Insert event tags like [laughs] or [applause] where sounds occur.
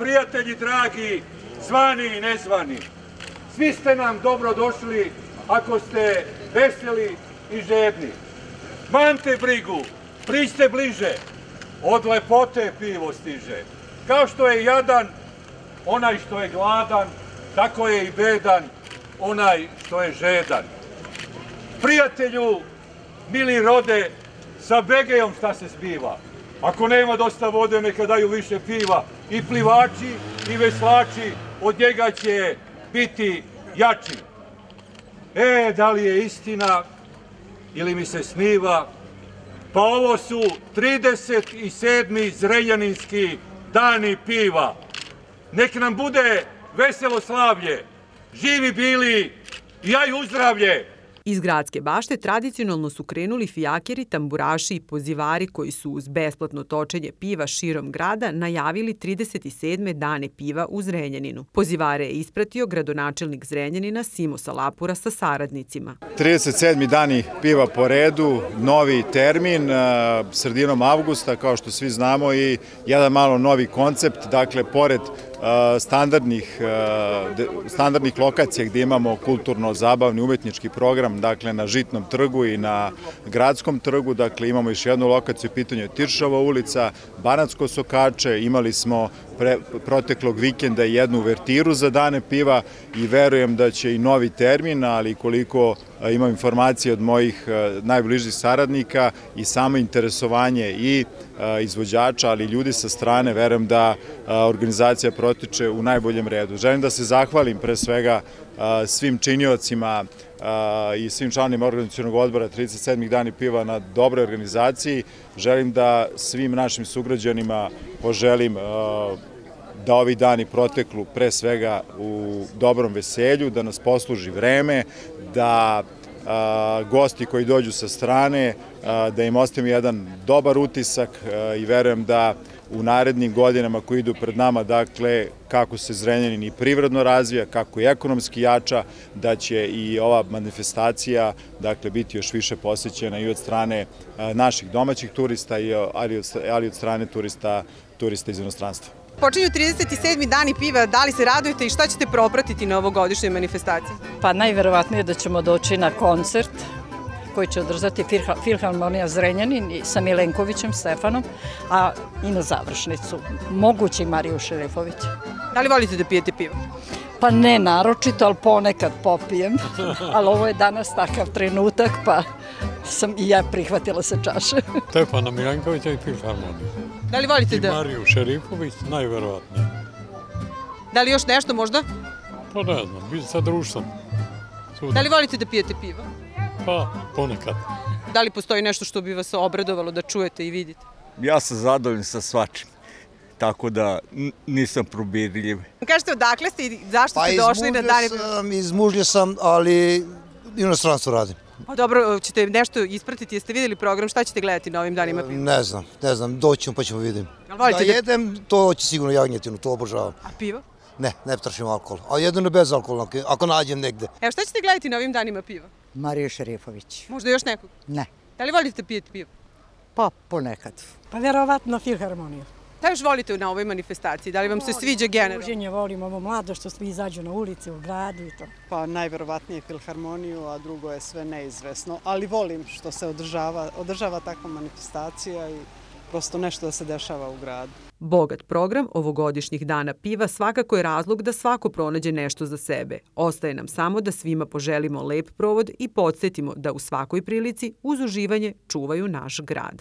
Prijatelji dragi, zvani i nezvani, svi ste nam dobro došli ako ste veseli i žedni. Mante brigu, priste bliže, od lepote pivo stiže. Kao što je jadan onaj što je gladan, tako je i bedan onaj što je žedan. Prijatelju, mili rode, sa Begejom šta se zbiva? Ako nema dosta vode, neka daju više piva. I plivači i veslači od njega će biti jači. E, da li je istina ili mi se sniva? Pa ovo su 37. zrenjaninski dani piva. Nek nam bude veselo slavlje. Živi bili i aj uzdravlje! Iz gradske bašte tradicionalno su krenuli fijakeri, tamburaši i pozivari koji su uz besplatno točenje piva širom grada najavili 37. dane piva u Zrenjaninu. Pozivare je ispratio gradonačelnik Zrenjanina Simo Salapura sa saradnicima. 37. dani piva po redu, novi termin, sredinom avgusta, kao što svi znamo, i jedan malo novi koncept, dakle, pored standardnih, standardnih lokacija gde imamo kulturno-zabavni umetnički program, dakle na Žitnom trgu i na Gradskom trgu, dakle imamo još jednu lokaciju, pitanje Tiršava ulica, Banatsko sokače, imali smo pre, proteklog vikenda jednu uvertiru za dane piva i verujem da će i novi termin, ali koliko imam informacije od mojih najbližih saradnika i samo interesovanje i izvođača, ali i ljudi sa strane, verujem da organizacija protiče u najboljem redu. Želim da se zahvalim pre svega svim činiocima i svim članima organizacijonog odbora 37. dani piva na dobroj organizaciji. Želim da svim našim sugrađanima poželim da ovi dani proteklu pre svega u dobrom veselju, da nas posluži vreme, da gosti koji dođu sa strane, da im ostavimo jedan dobar utisak i verujem da u narednim godinama koji idu pred nama, dakle, kako se Zrenjanin i privredno razvija, kako i ekonomski jača, da će i ova manifestacija, dakle, biti još više posjećena i od strane naših domaćih turista, ali i od strane turista, turista iz inostranstva. Počinju 37. dani piva, da li se radujete i šta ćete propratiti na ovogodišnjoj manifestaciji? Pa najverovatnije da ćemo doći na koncert koji će održati Filharmonija Zrenjanin sa Milenkovićem Stefanom, a i na završnicu. Moguće i Mariju Šerefović. Da li volite da pijete pivo? Pa ne naročito, ali ponekad popijem. [laughs] ali ovo je danas takav trenutak, pa sam i ja prihvatila se čaše. [laughs] Stefana Milenkovića i Filharmoniju. Da li volite da... I Mariju Šerifović, najverovatnije. Da li još nešto možda? Pa ne znam, bi sa društvom. Da li volite da pijete pivo? Pa, ponekad. Da li postoji nešto što bi vas obradovalo da čujete i vidite? Ja sam zadovoljan sa svačim, tako da nisam probirljiv. Kažete odakle ste i zašto pa ste došli na dani? Sam, iz mužlje sam, ali inostranstvo radim. Pa dobro, ćete nešto ispratiti, jeste videli program, šta ćete gledati na ovim danima piva? Ne znam, ne znam, doćemo pa ćemo vidim. Da jedem, to će sigurno jagnjetinu, to obožavam. A pivo? Ne, ne trašim alkohol, a jedino bez alkohola, ako nađem negde. Evo šta ćete gledati na ovim danima piva? Mariju Šerifović. Možda još nekog? Ne. Da li volite pijeti pivo? Pa, ponekad. Pa verovatno Filharmoniju. Da još volite na ovoj manifestaciji? Da li vam se sviđa generalno? Druženje volim ovo mlado što svi izađu na ulici u gradu i to. Pa najverovatnije Filharmoniju, a drugo je sve neizvesno. Ali volim što se održava, održava takva manifestacija i prosto nešto da se dešava u gradu. Bogat program ovogodišnjih dana piva svakako je razlog da svako pronađe nešto za sebe. Ostaje nam samo da svima poželimo lep provod i podsjetimo da u svakoj prilici uz uživanje čuvaju naš grad.